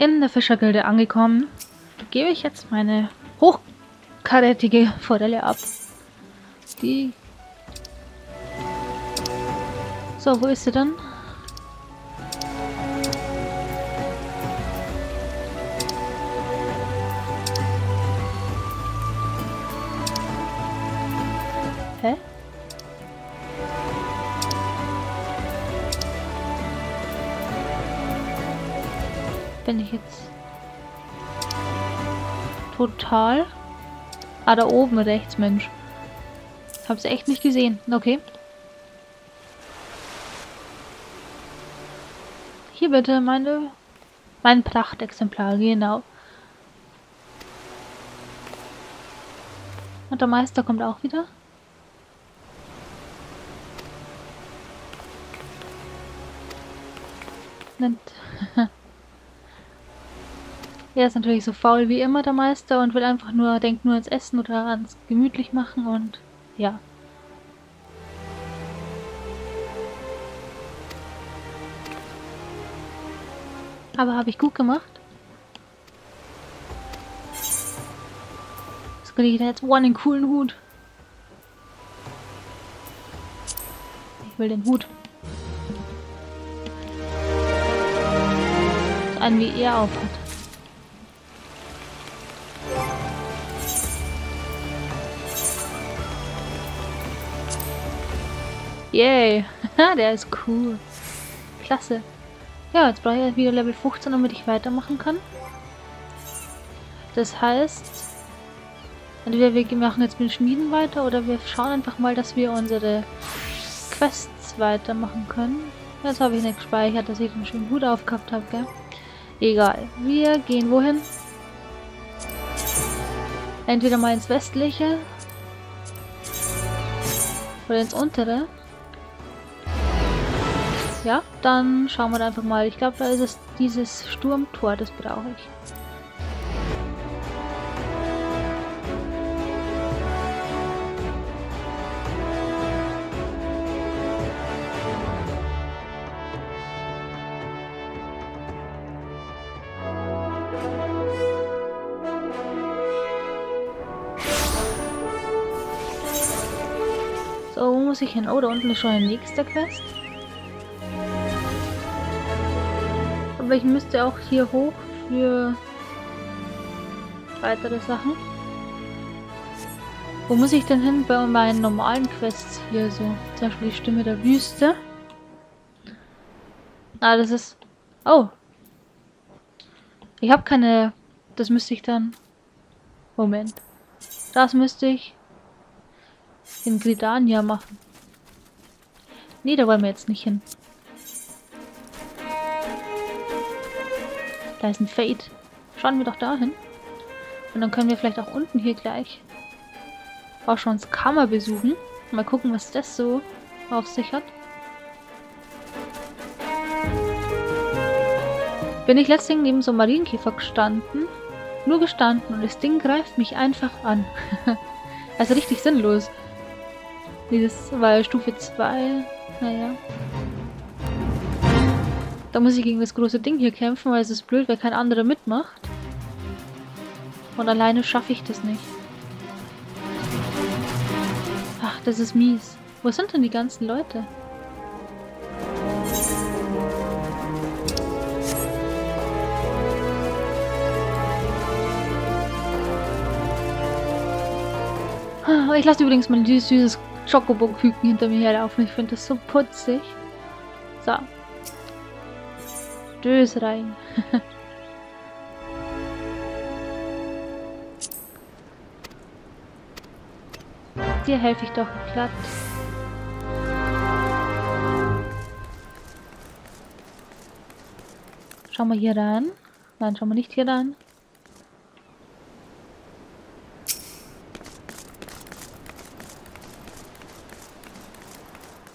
in der Fischergilde angekommen. Gebe ich jetzt meine hochkarätige Forelle ab. Die... So, wo ist sie dann? Bin ich jetzt total? Ah, da oben rechts, Mensch. Hab's echt nicht gesehen. Okay. Hier bitte meine... Mein Prachtexemplar, genau. Und der Meister kommt auch wieder. Nimmt. er ist natürlich so faul wie immer der Meister und will einfach nur, denkt nur ans Essen oder ans gemütlich machen und ja. Aber habe ich gut gemacht. Was kriege ich da jetzt? Oh, einen coolen Hut. Ich will den Hut. So einen wie er aufhat. Yay! Der ist cool. Klasse. Ja, jetzt brauche ich wieder Level 15, damit ich weitermachen kann. Das heißt, entweder wir machen jetzt mit Schmieden weiter oder wir schauen einfach mal, dass wir unsere Quests weitermachen können. Jetzt habe ich nicht gespeichert, dass ich den schönen Hut aufgehabt habe, gell? Egal. Wir gehen wohin? Entweder mal ins Westliche oder ins Untere. Ja, dann schauen wir einfach mal. Ich glaube, da ist es dieses Sturmtor, das brauche ich. So, wo muss ich hin? Oh, da unten ist schon ein nächster Quest. Aber ich müsste auch hier hoch für weitere Sachen. Wo muss ich denn hin bei meinen normalen Quests hier so? Zum Beispiel die Stimme der Wüste. Ah, das ist... Oh. Ich habe keine... Das müsste ich dann... Moment. Das müsste ich in Gridania machen. Nee, da wollen wir jetzt nicht hin. Da ist ein Fade. Schauen wir doch dahin. Und dann können wir vielleicht auch unten hier gleich auch schon ins Kammer besuchen. Mal gucken, was das so auf sich hat. Bin ich letztens neben so einem Marienkäfer gestanden. Nur gestanden und das Ding greift mich einfach an. also richtig sinnlos. Dieses war Stufe 2. Naja. Da muss ich gegen das große Ding hier kämpfen, weil es ist blöd, weil kein anderer mitmacht. Und alleine schaffe ich das nicht. Ach, das ist mies. Wo sind denn die ganzen Leute? Ah, ich lasse übrigens mal dieses süßes Chocobo-Küken hinter mir herlaufen. Ich finde das so putzig. So, Stöß rein. Dir helfe ich doch glatt. Schauen wir hier rein. Nein, schauen wir nicht hier rein.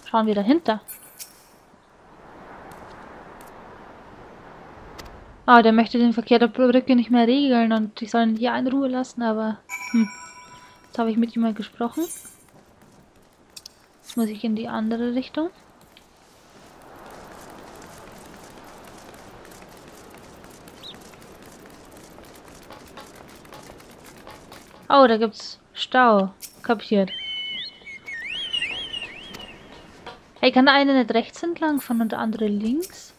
Schauen wir dahinter. Ah, der möchte den Verkehr der Brücke nicht mehr regeln und ich soll ihn hier in Ruhe lassen, aber... Hm. Jetzt habe ich mit ihm mal gesprochen. Jetzt muss ich in die andere Richtung. Oh, da gibt's Stau. Kapiert. Hey, kann der eine nicht rechts entlang von und der andere links?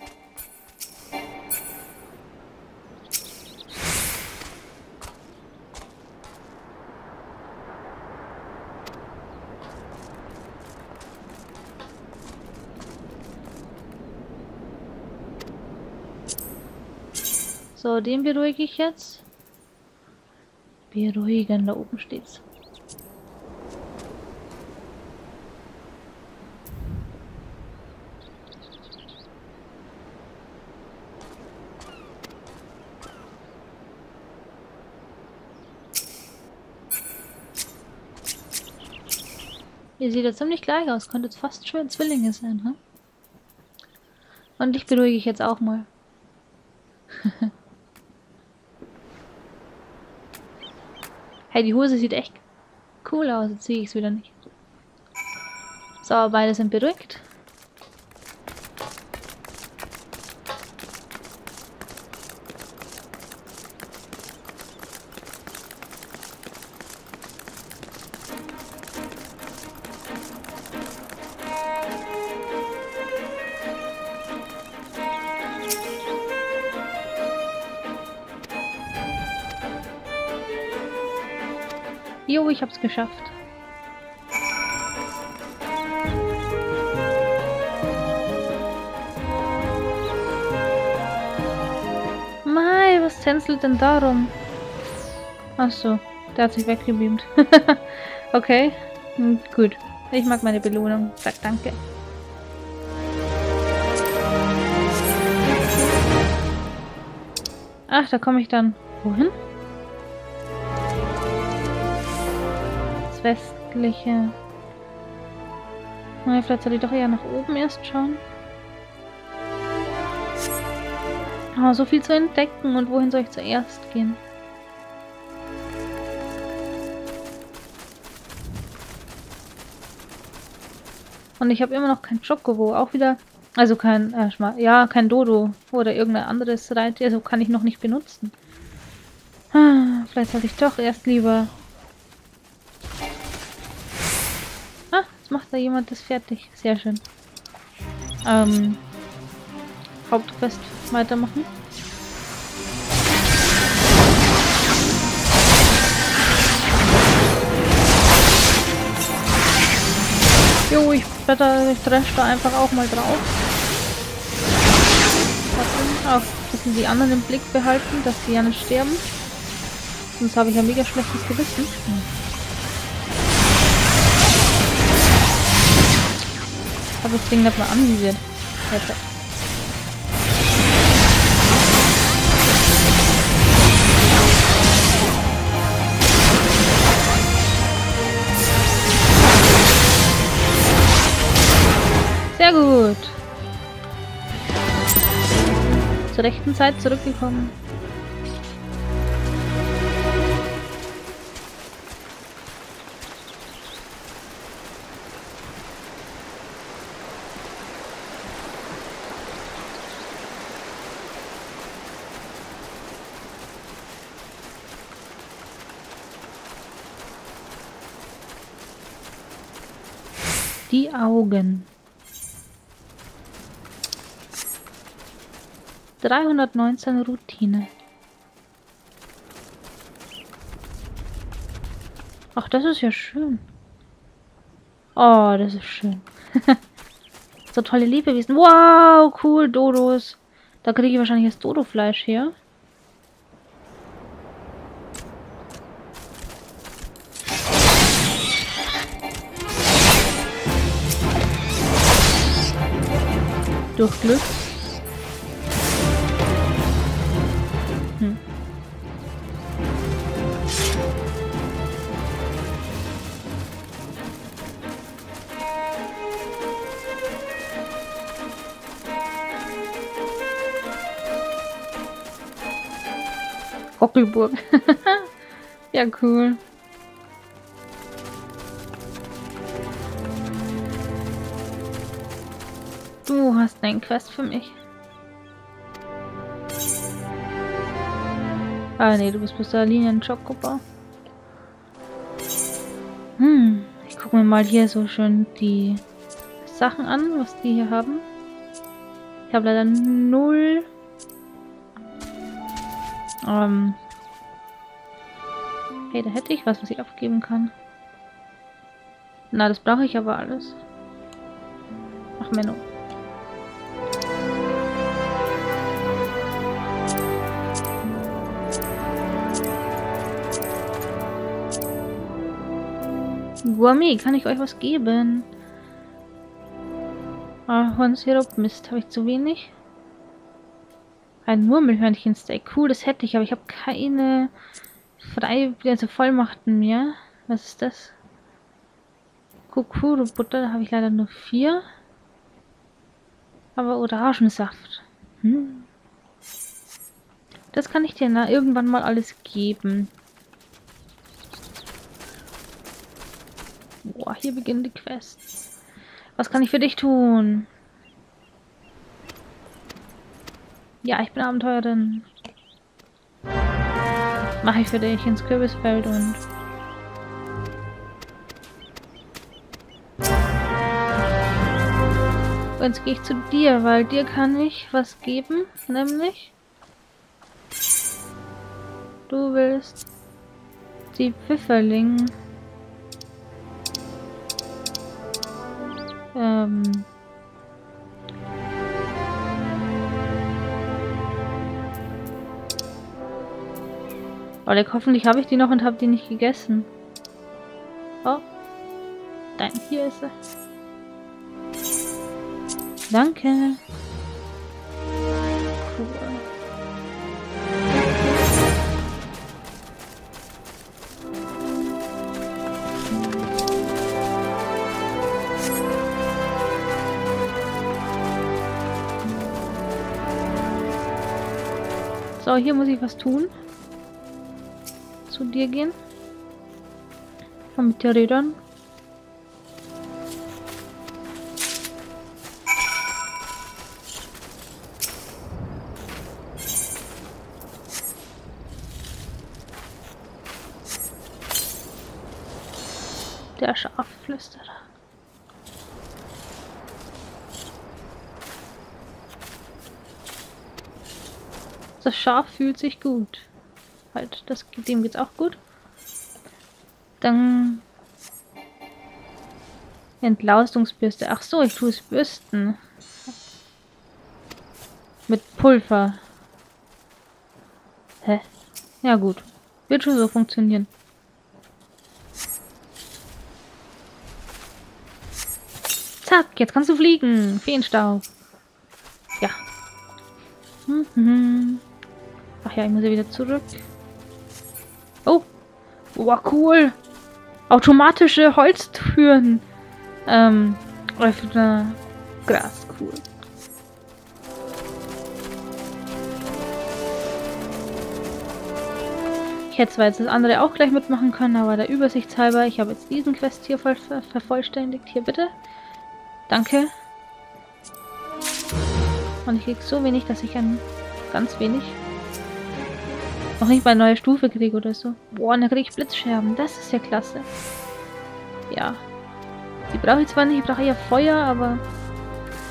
So, den beruhige ich jetzt. Beruhigen, da oben steht's. Ihr sieht ja ziemlich gleich aus. Könnte jetzt fast schön Zwillinge sein, hm? Und dich beruhige ich jetzt auch mal. hey, die Hose sieht echt cool aus. Jetzt sehe ich es wieder nicht. So, beide sind beruhigt. Ich hab's geschafft. Mai, was tänzelt denn darum? Achso, der hat sich weggebeamt. okay, hm, gut. Ich mag meine Belohnung. Sag danke. Ach, da komme ich dann. Wohin? Westliche. Na, vielleicht soll ich doch eher nach oben erst schauen. Oh, so viel zu entdecken. Und wohin soll ich zuerst gehen? Und ich habe immer noch kein Chocobo. Auch wieder... Also kein... Äh, ja, kein Dodo. Oder irgendein anderes Reittier. Also kann ich noch nicht benutzen. Ah, vielleicht sollte ich doch erst lieber... jetzt macht da jemand das fertig. Sehr schön. Ähm... Hauptquest weitermachen. Jo, ich wetter, ich trash da einfach auch mal drauf. Auch ein bisschen die anderen im Blick behalten, dass sie ja nicht sterben. Sonst habe ich ja mega schlechtes Gewissen. Hm. Habe das Ding nicht mal anvisiert. Hätte. Sehr gut. Zur rechten Zeit zurückgekommen. Die Augen. 319 Routine. Ach, das ist ja schön. Oh, das ist schön. so tolle Lebewesen. Wow, cool, Dodos. Da kriege ich wahrscheinlich das Dodo-Fleisch her. Durch Glück. Hm. Ja, cool. Du hast einen Quest für mich. Ah, nee, du bist bis der Linien Chocobar. Hm, ich gucke mir mal hier so schön die Sachen an, was die hier haben. Ich habe leider null. Ähm. Hey, da hätte ich was, was ich abgeben kann. Na, das brauche ich aber alles. Ach, Menno. Gourmet, kann ich euch was geben? Ahornsirup, Mist, habe ich zu wenig? Ein Murmelhörnchensteak, cool, das hätte ich, aber ich habe keine frei, also Vollmachten mehr. Was ist das? Kokoro-Butter, da habe ich leider nur vier. Aber Orangensaft. Hm. Das kann ich dir na irgendwann mal alles geben. Boah, hier beginnen die Quests. Was kann ich für dich tun? Ja, ich bin Abenteurerin. Mache ich für dich ins Kürbisfeld und... Jetzt gehe ich zu dir, weil dir kann ich was geben, nämlich... Du willst die Pfifferling Ähm. Oleg, hoffentlich habe ich die noch und habe die nicht gegessen. Oh. Nein, hier ist er. Danke. So, hier muss ich was tun. Zu dir gehen. Mit dir reden. Das Schaf fühlt sich gut. Halt, das, dem geht's auch gut. Dann Entlaustungsbürste. Ach so, ich tue es bürsten. Mit Pulver. Hä? Ja gut. Wird schon so funktionieren. Zack, jetzt kannst du fliegen. Feenstaub. Ja. Mhm. Ach ja, ich muss ja wieder zurück. Oh. Wow, cool. Automatische Holztüren. Ähm, öffne Gras, cool. Ich hätte zwar jetzt das andere auch gleich mitmachen können, aber der Übersichtshalber, ich habe jetzt diesen Quest hier ver vervollständigt. Hier bitte. Danke. Und ich krieg so wenig, dass ich ein ganz wenig noch nicht mal eine neue Stufe kriege oder so. Boah, dann kriege ich Blitzscherben. Das ist ja klasse. Ja. Die brauche ich zwar nicht, ich brauche eher Feuer, aber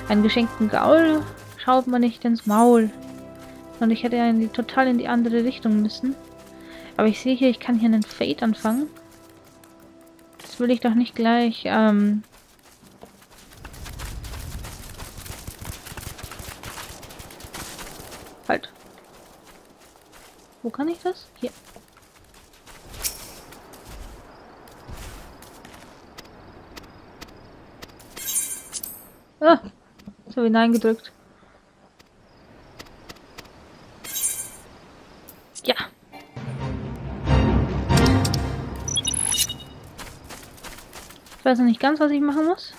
einen geschenkten Gaul schaut man nicht ins Maul. Und ich hätte ja in die, total in die andere Richtung müssen. Aber ich sehe hier, ich kann hier einen Fade anfangen. Das will ich doch nicht gleich, ähm... Halt. Wo kann ich das? Hier. Ah, so hineingedrückt. Ja. Ich weiß noch nicht ganz, was ich machen muss.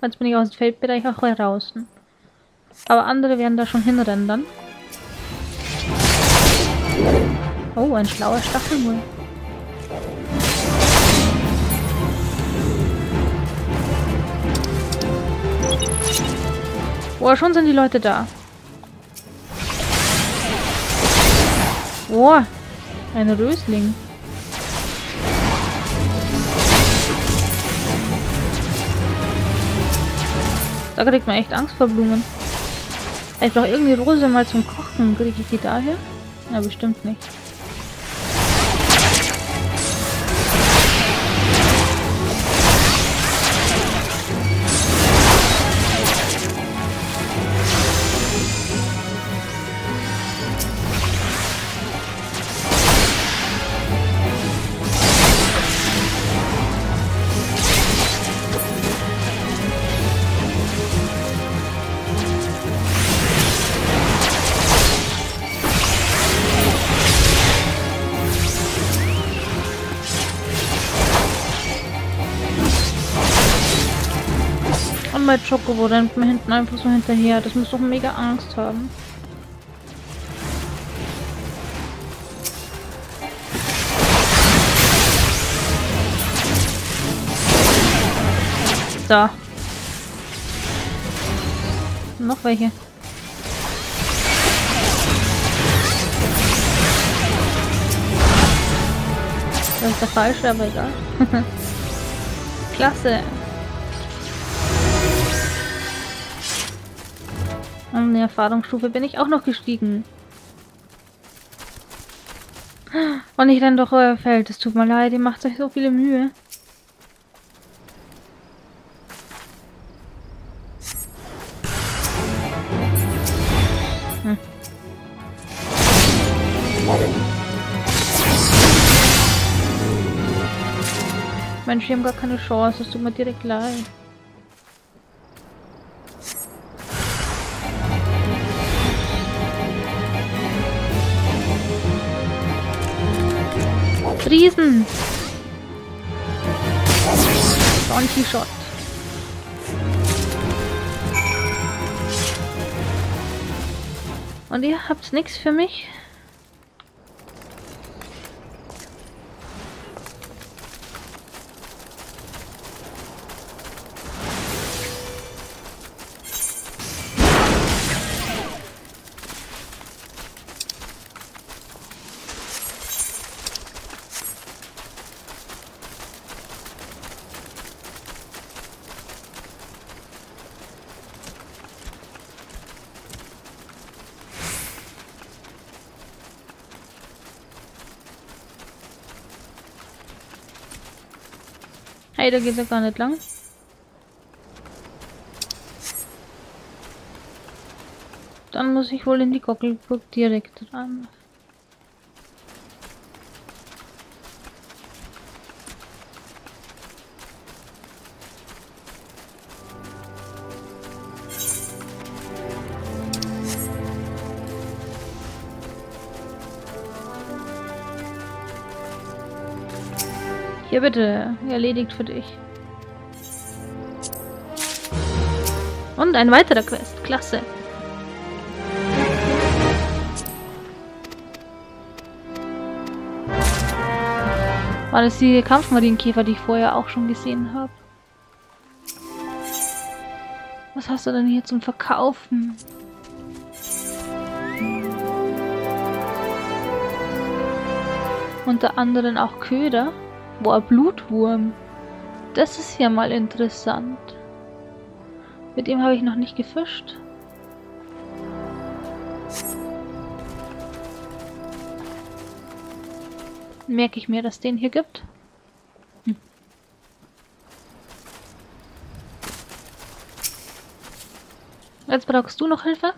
Jetzt bin ich aus dem Feldbereich auch draußen. Aber andere werden da schon hinrennen dann. Oh, ein schlauer Stachelmull. Boah, schon sind die Leute da. Boah, Ein Rösling. Da kriegt man echt Angst vor Blumen. Ich brauche irgendwie Rose mal zum Kochen. Kriege ich die daher? Na, bestimmt nicht. Bei Chocobo mir hinten einfach so hinterher. Das muss doch mega Angst haben. Da. Noch welche. Das ist der falsche, aber egal. Klasse. Eine Erfahrungsstufe bin ich auch noch gestiegen. Und ich dann doch euer Feld. Es tut mir leid, ihr macht euch so viele Mühe. Hm. Mensch, wir haben gar keine Chance. Es tut mir direkt leid. Donkey Shot. Und ihr habt nichts für mich? Hey, da geht ja gar nicht lang. Dann muss ich wohl in die Gockelburg direkt ran. Hier bitte, erledigt für dich. Und ein weiterer Quest, klasse. War das die Kampfmarienkäfer, die ich vorher auch schon gesehen habe? Was hast du denn hier zum Verkaufen? Unter anderem auch Köder. Boah, Blutwurm. Das ist ja mal interessant. Mit dem habe ich noch nicht gefischt. Merke ich mir, dass den hier gibt. Hm. Jetzt brauchst du noch Hilfe?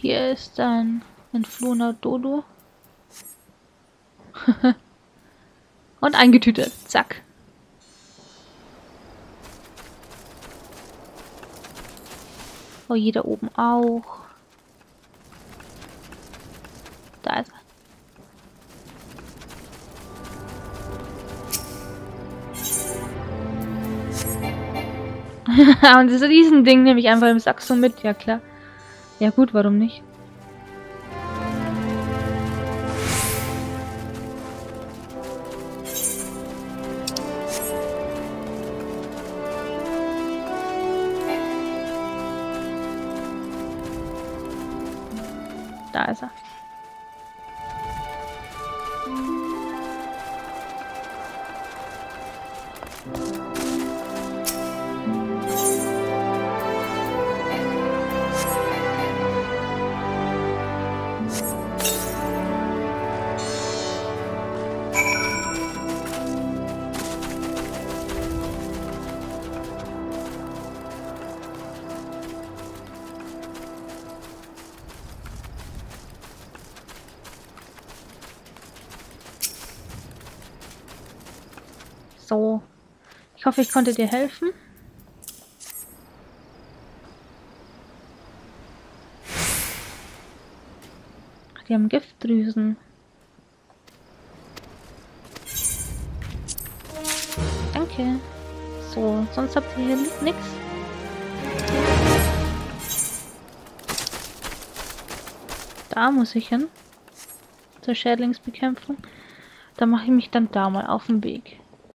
Hier ist ein entflohener Dodo. Und eingetütet. Zack. Oh, da oben auch. Da ist er. Und dieses Riesending nehme ich einfach im Sack so mit, ja klar. Ja gut, warum nicht? Da ist er. So. Ich hoffe, ich konnte dir helfen. Die haben Giftdrüsen. Danke. So, sonst habt ihr hier nichts. Da muss ich hin. Zur Schädlingsbekämpfung. Da mache ich mich dann da mal auf den Weg.